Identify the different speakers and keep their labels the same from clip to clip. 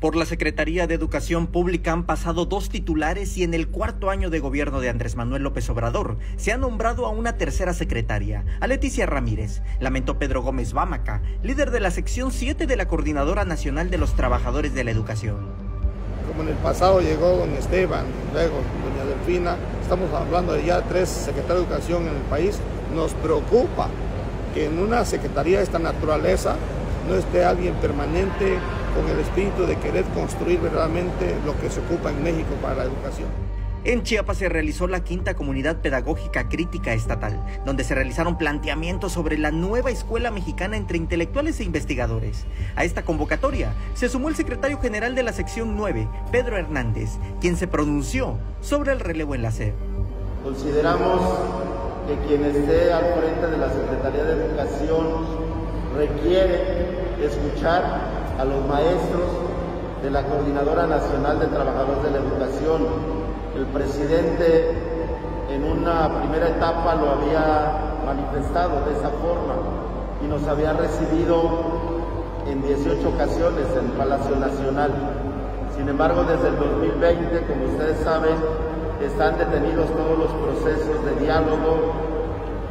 Speaker 1: Por la Secretaría de Educación Pública han pasado dos titulares y en el cuarto año de gobierno de Andrés Manuel López Obrador se ha nombrado a una tercera secretaria, a Leticia Ramírez, lamentó Pedro Gómez Bámaca, líder de la sección 7 de la Coordinadora Nacional de los Trabajadores de la Educación.
Speaker 2: Como en el pasado llegó don Esteban, luego doña Delfina, estamos hablando de ya tres secretarios de educación en el país, nos preocupa que en una secretaría de esta naturaleza no esté alguien permanente con el espíritu de querer construir verdaderamente lo que se ocupa en México para la educación.
Speaker 1: En Chiapas se realizó la quinta comunidad pedagógica crítica estatal, donde se realizaron planteamientos sobre la nueva escuela mexicana entre intelectuales e investigadores. A esta convocatoria se sumó el secretario general de la sección 9, Pedro Hernández, quien se pronunció sobre el relevo en la SED.
Speaker 3: Consideramos que quien esté al frente de la Secretaría de Educación requiere escuchar a los maestros de la Coordinadora Nacional de Trabajadores de la Educación. El presidente en una primera etapa lo había manifestado de esa forma y nos había recibido en 18 ocasiones en el Palacio Nacional. Sin embargo, desde el 2020, como ustedes saben, están detenidos todos los procesos de diálogo,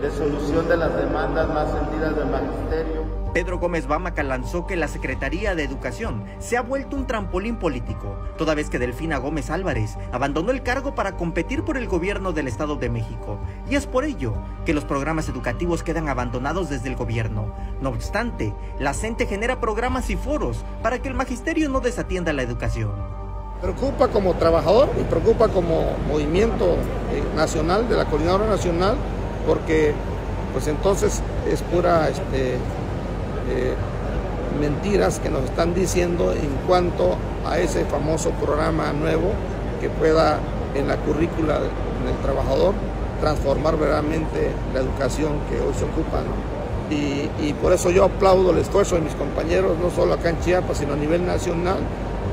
Speaker 3: de solución de las demandas más sentidas del magisterio.
Speaker 1: Pedro Gómez Bámaca lanzó que la Secretaría de Educación se ha vuelto un trampolín político, toda vez que Delfina Gómez Álvarez abandonó el cargo para competir por el gobierno del Estado de México, y es por ello que los programas educativos quedan abandonados desde el gobierno. No obstante, la CENTE genera programas y foros para que el magisterio no desatienda la educación.
Speaker 2: Preocupa como trabajador y preocupa como movimiento eh, nacional de la Coordinadora Nacional porque pues entonces es pura este, eh, mentiras que nos están diciendo en cuanto a ese famoso programa nuevo que pueda en la currícula del trabajador transformar verdaderamente la educación que hoy se ocupa. Y, por eso yo aplaudo el esfuerzo de mis compañeros, no solo acá en Chiapas, sino a nivel nacional,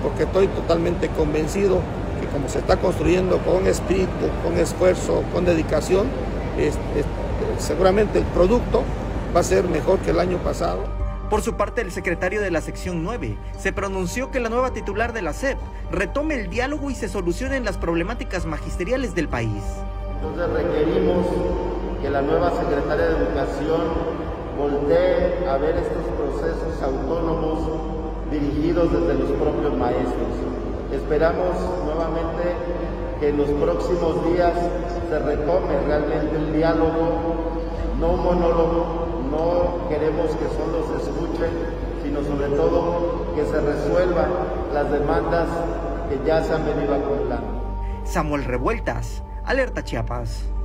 Speaker 2: porque estoy totalmente convencido que como se está construyendo con espíritu, con esfuerzo, con dedicación, es, seguramente el producto va a ser mejor que el año pasado.
Speaker 1: Por su parte, el secretario de la sección 9 se pronunció que la nueva titular de la SEP retome el diálogo y se solucionen las problemáticas magisteriales del país.
Speaker 3: Entonces requerimos que la nueva secretaria de Educación voltee a ver estos procesos autónomos dirigidos desde los propios maestros. Esperamos nuevamente que en los próximos días se retome realmente el diálogo, no monólogo, no queremos que solo se escuchen, sino sobre todo que se resuelvan las demandas que ya se han venido acumulando.
Speaker 1: Samuel Revueltas, Alerta Chiapas.